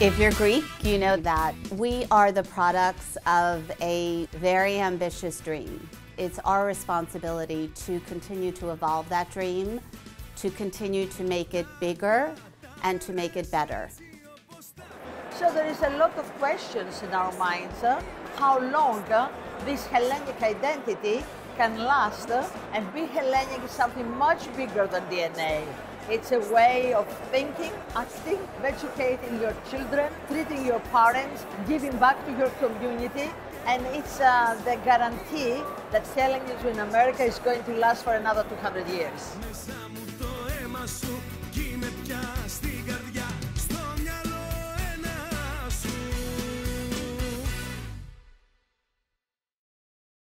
If you're Greek, you know that we are the products of a very ambitious dream. It's our responsibility to continue to evolve that dream, to continue to make it bigger, and to make it better. So there is a lot of questions in our minds. uh, how long uh, this Hellenic identity can last and be Hellenic is something much bigger than DNA. It's a way of thinking, acting, educating your children, treating your parents, giving back to your community, and it's uh, the guarantee that Hellenism in America is going to last for another 200 years.